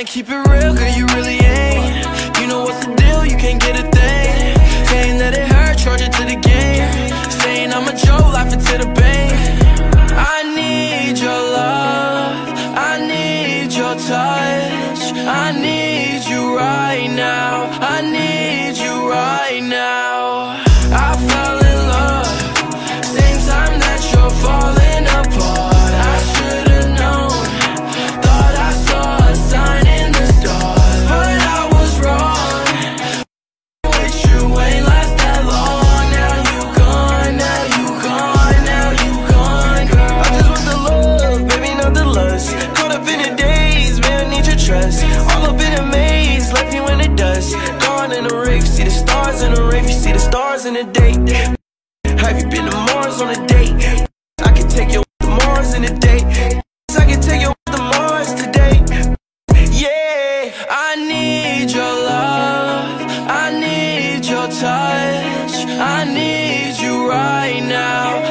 Tryna keep it real, girl, you really ain't. You know what's the deal, you can't get a thing. Saying that it hurt, charge it to the game. Saying I'm a joke, laughing to the bank I need your love I need your touch. I need you right now I need you right stars in the rave You see the stars in the day Have you been to Mars on a date? I can take you to Mars in a day I can take you to Mars today yeah, I need your love. I need your touch. I need you right now.